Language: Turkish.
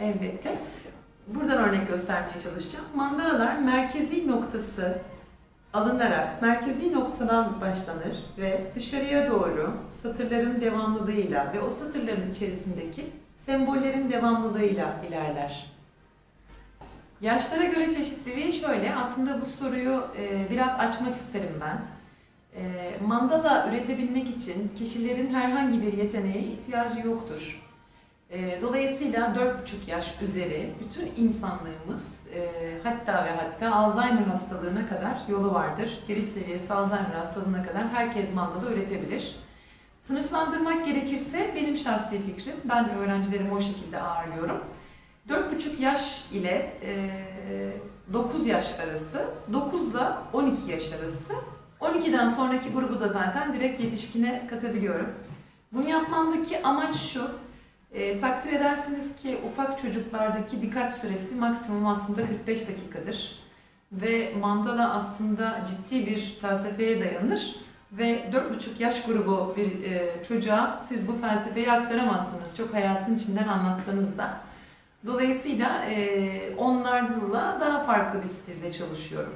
Elbette. Buradan örnek göstermeye çalışacağım. Mandalalar merkezi noktası alınarak merkezi noktadan başlanır ve dışarıya doğru satırların devamlılığıyla ve o satırların içerisindeki sembollerin devamlılığıyla ilerler. Yaşlara göre çeşitliliği şöyle, aslında bu soruyu e, biraz açmak isterim ben. E, mandala üretebilmek için kişilerin herhangi bir yeteneğe ihtiyacı yoktur. E, dolayısıyla 4,5 yaş üzeri bütün insanlığımız e, hatta ve hatta Alzheimer hastalığına kadar yolu vardır. Giriş seviyesi Alzheimer hastalığına kadar herkes mandala üretebilir. Sınıflandırmak gerekirse benim şahsi fikrim, ben öğrencilerimi o şekilde ağırlıyorum. 4,5 yaş ile e, 9 yaş arası, 9 ile 12 yaş arası, 12'den sonraki grubu da zaten direkt yetişkine katabiliyorum. Bunu yapmamdaki amaç şu, e, takdir edersiniz ki ufak çocuklardaki dikkat süresi maksimum aslında 45 dakikadır. Ve mandala aslında ciddi bir felsefeye dayanır ve 4,5 yaş grubu bir e, çocuğa siz bu felsefeyi aktaramazsınız. Çok hayatın içinden anlatsanız da. Dolayısıyla e, onlarla daha farklı bir stilde çalışıyorum.